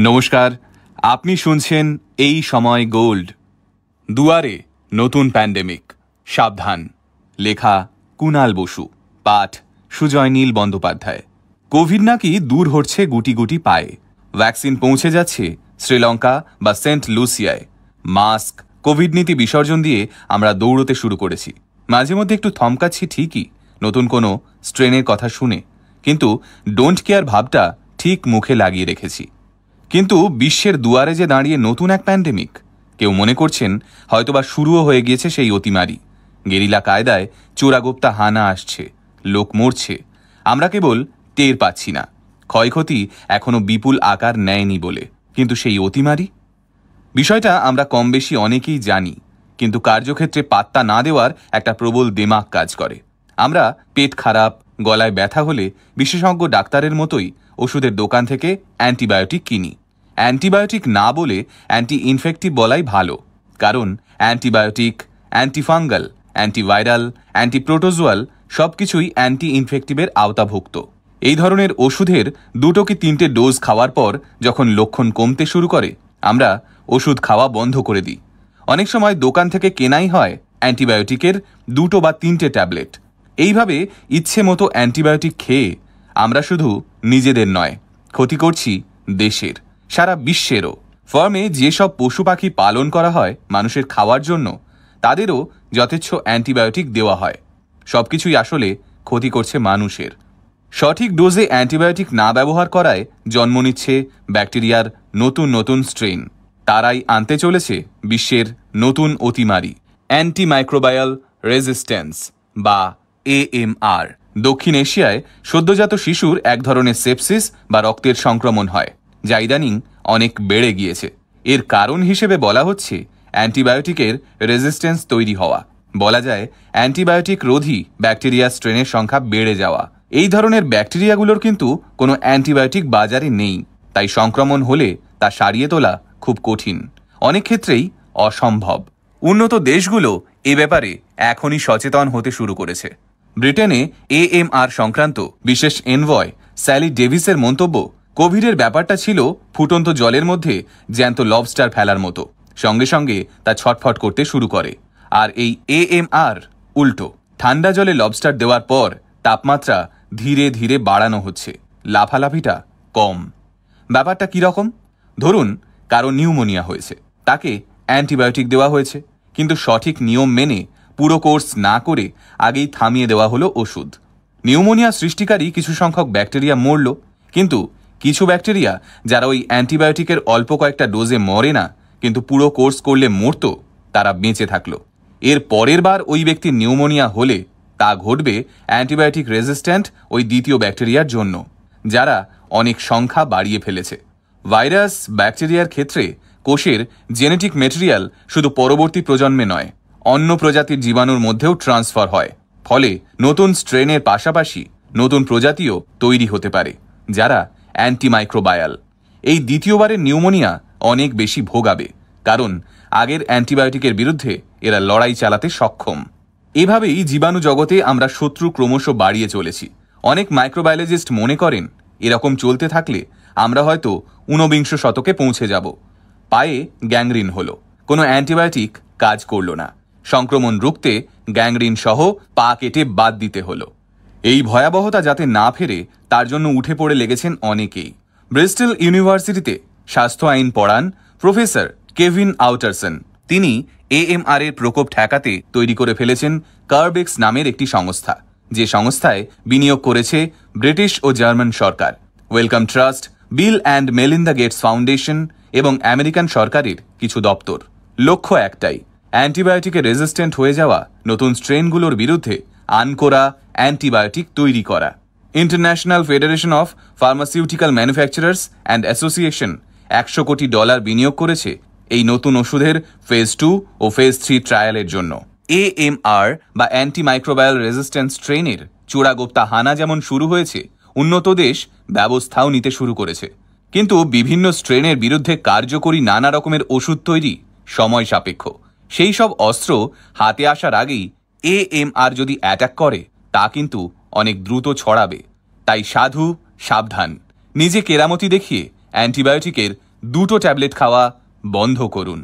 নমস্কার, আপনি শুনছেন এই সময় গোল্ড। দুয়ারে নতুন প্যান্ডেমিক, সাবধান। লেখা কুনাল বসু, পাঠ সুজয় নীল বন্দ্যোপাধ্যায়। কোভিড নাকি দূর হচ্ছে গুটি গুটি পায়ে। ভ্যাকসিন পৌঁছে যাচ্ছে শ্রীলঙ্কা বা সেন্ট লুসিয়ায়। মাস্ক, কোভিড নীতি বিসর্জন দিয়ে আমরা দৌড়তে শুরু করেছি। মাঝে মধ্যে একটু থমকাচ্ছি ঠিকই, নতুন কোনো স্ট্রেনের কথা শুনে। কিন্তু ডোন্ট কেয়ার ভাবটা ঠিক মুখে লাগিয়ে রেখেছি। কিন্তু বিশ্বের দুয়ারে যে দাঁড়িয়ে নতুন এক প্যান্ডেমিক, কেউ মনে করছেন হয়তোবা শুরুও হয়ে গিয়েছে সেই অতিমারি। গেরিলা কায়দায় চোরাগোপ্তা হানা আসছে, লোক মরছে, আমরা কেবল টের পাচ্ছি না, ক্ষয়ক্ষতি এখনও বিপুল আকার নেয়নি বলে। কিন্তু সেই অতিমারি? বিষয়টা আমরা কম বেশি অনেকেই জানি, কিন্তু কার্যক্ষেত্রে পাত্তা না দেওয়ার একটা প্রবল দেমাক কাজ করে। আমরা পেট খারাপ, গলায় ব্যথা হলে বিশেষজ্ঞ ডাক্তারের মতোই ওষুধের দোকান থেকে অ্যান্টিবায়োটিক কিনি। অ্যান্টিবায়োটিক না বলে অ্যান্টি ইনফেক্টিভ বলাই ভালো, কারণ অ্যান্টিবায়োটিক, অ্যান্টিফাঙ্গাল, অ্যান্টিভাইরাল, অ্যান্টিপ্রোটোজোয়াল সব কিছুই অ্যান্টি ইনফেক্টিভের আওতাভুক্ত। এই ধরনের ওষুধের দুটো কি তিনটে ডোজ খাওয়ার পর যখন লক্ষণ কমতে শুরু করে, আমরা ওষুধ খাওয়া বন্ধ করে দিই। অনেক সময় দোকান থেকে কেনাই হয় অ্যান্টিবায়োটিকের দুটো বা তিনটে ট্যাবলেট। এইভাবে ইচ্ছে মতো অ্যান্টিবায়োটিক খেয়ে আমরা শুধু নিজেদের নয়, ক্ষতি করছি দেশের, সারা বিশ্বেরও। ফার্মে যেসব পশু পাখি পালন করা হয় মানুষের খাওয়ার জন্য, তাদেরও যথেচ্ছ অ্যান্টিবায়োটিক দেওয়া হয়। সবকিছুই আসলে ক্ষতি করছে মানুষের। সঠিক ডোজে অ্যান্টিবায়োটিক না ব্যবহার করায় জন্ম নিচ্ছে ব্যাকটেরিয়ার নতুন নতুন স্ট্রেন তারাই আনতে চলেছে বিশ্বের নতুন অতিমারি, অ্যান্টিমাইক্রোবায়াল রেজিস্ট্যান্স বা এএমআর। দক্ষিণ এশিয়ায় সদ্যজাত শিশুর এক ধরনের সেপসিস বা রক্তের সংক্রমণ হয়, যা ইদানিং অনেক বেড়ে গিয়েছে। এর কারণ হিসেবে বলা হচ্ছে অ্যান্টিবায়োটিকের রেজিস্ট্যান্স তৈরি হওয়া। বলা যায়, অ্যান্টিবায়োটিক রোধী ব্যাকটেরিয়া স্ট্রেনের সংখ্যা বেড়ে যাওয়া। এই ধরনের ব্যাকটেরিয়াগুলোর কিন্তু কোনো অ্যান্টিবায়োটিক বাজারে নেই, তাই সংক্রমণ হলে তা সারিয়ে তোলা খুব কঠিন। অনেক ক্ষেত্রেই অসম্ভব। উন্নত দেশগুলো এ ব্যাপারে এখনই সচেতন হতে শুরু করেছে। ব্রিটেনে এএমআর সংক্রান্ত বিশেষ এনভয় স্যালি ডেভিসের মন্তব্য কোভিডের ব্যাপারটা ছিল ফুটন্ত জলের মধ্যে জ্যান্ত লবস্টার ফেলার মতো। সঙ্গে সঙ্গে তা ছটফট করতে শুরু করে। আর এই এএমআর উল্টো, ঠান্ডা জলে লবস্টার দেওয়ার পর তাপমাত্রা ধীরে ধীরে বাড়ানো হচ্ছে। লাফালাফিটা কম। ব্যাপারটা কীরকম ধরুন, কারও নিউমোনিয়া হয়েছে। তাকে অ্যান্টিবায়োটিক দেওয়া হয়েছে। কিন্তু সঠিক নিয়ম মেনে পুরো কোর্স না করে আগেই থামিয়ে দেওয়া হলো ওষুধ। নিউমোনিয়া সৃষ্টিকারী কিছু সংখ্যক ব্যাকটেরিয়া মরল, কিন্তু কিছু ব্যাকটেরিয়া যারা ওই অ্যান্টিবায়োটিকের অল্প কয়েকটা ডোজে মরে না, কিন্তু পুরো কোর্স করলে মরত, তারা বেঁচে থাকল। এর পরের বার ওই ব্যক্তির নিউমোনিয়া হলে, তা ঘটবে অ্যান্টিবায়োটিক রেজিস্ট্যান্ট ওই দ্বিতীয় ব্যাকটেরিয়ার জন্য, যারা অনেক সংখ্যা বাড়িয়ে ফেলেছে। ভাইরাস ব্যাকটেরিয়ার ক্ষেত্রে কোষের জেনেটিক মেটেরিয়াল শুধু পরবর্তী প্রজন্মে নয় অন্য প্রজাতির জীবাণুর মধ্যেও ট্রান্সফার হয়। ফলে নতুন স্ট্রেনের পাশাপাশি নতুন প্রজাতিও তৈরি হতে পারে, যারা অ্যান্টিমাইক্রোবায়াল। এই দ্বিতীয়বারের নিউমোনিয়া অনেক বেশি ভোগাবে, কারণ আগের অ্যান্টিবায়োটিকের বিরুদ্ধে এরা লড়াই চালাতে সক্ষম। এভাবেই জীবাণু জগতে আমরা শত্রু ক্রমশ বাড়িয়ে চলেছি। অনেক মাইক্রোবায়োলজিস্ট মনে করেন, এরকম চলতে থাকলে আমরা হয়তো ঊনবিংশ শতকে পৌঁছে যাব। পায়ে গ্যাংরিন হলো। কোনো অ্যান্টিবায়োটিক কাজ করল না। সংক্রমণ রুখতে গ্যাংরিন সহ পা কেটে বাদ দিতে হলো। এই ভয়াবহতা যাতে না ফেরে, তার জন্য উঠে পড়ে লেগেছেন অনেকেই। ব্রিস্টল ইউনিভার্সিটিতে স্বাস্থ্য আইন পড়ান প্রফেসর কেভিন আউটারসন। তিনি এএমআর এর প্রকোপ ঠেকাতে তৈরি করে ফেলেছেন কার্বেক্স নামের একটি সংস্থা। যে সংস্থায় বিনিয়োগ করেছে ব্রিটিশ ও German Sarkar. Wellcome Trust, Bill and Melinda Gates Foundation এবং আমেরিকান সরকারের কিছু দপ্তর। লক্ষ্য একটাই অ্যান্টিবায়োটিকে রেজিস্ট্যান্ট হয়ে যাওয়া নতুন স্ট্রেনগুলোর বিরুদ্ধে আনকোরা অ্যান্টিবায়োটিক তৈরি করা। International Federation of Pharmaceutical Manufacturers and Association একশো কোটি ডলার বিনিয়োগ করেছে এই নতুন ওষুধের ফেজ টু ও ফেজ থ্রি ট্রায়ালের জন্য। এএমআর বা অ্যান্টিমাইক্রোবায়াল রেজিস্ট্যান্স ট্রেনের চোরাগোপ্তা হানা যেমন শুরু হয়েছে, উন্নত দেশ ব্যবস্থাও নিতে শুরু করেছে। কিন্তু বিভিন্ন স্ট্রেনের বিরুদ্ধে কার্যকরী নানা রকমের ওষুধ তৈরি সময় সাপেক্ষ। সেই সব অস্ত্র হাতে আসার আগেই এ এম আর যদি অ্যাটাক করে, তা কিন্তু অনেক দ্রুত ছড়াবে। তাই সাধু, সাবধান। নিজে কেরামতি দেখিয়ে অ্যান্টিবায়োটিকের দুটো ট্যাবলেট খাওয়া বন্ধ করুন।